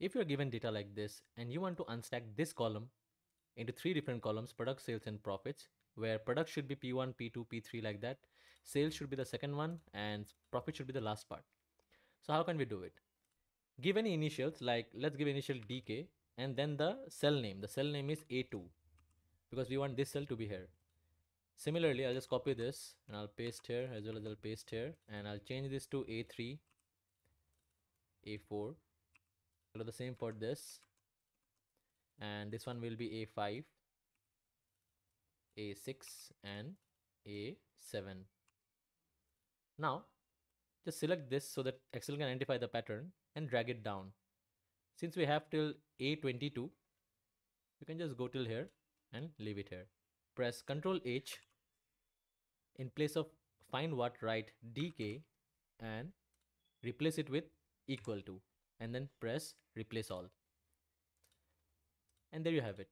If you're given data like this and you want to unstack this column into three different columns, product, sales and profits, where product should be P1, P2, P3 like that, sales should be the second one and profit should be the last part. So how can we do it? Give any initials like let's give initial DK and then the cell name. The cell name is A2 because we want this cell to be here. Similarly, I'll just copy this and I'll paste here as well as I'll paste here and I'll change this to A3, A4. Do the same for this and this one will be A5, A6 and A7. Now, just select this so that Excel can identify the pattern and drag it down. Since we have till A22, you can just go till here and leave it here. Press Ctrl H in place of find what write DK and replace it with equal to and then press replace all. And there you have it.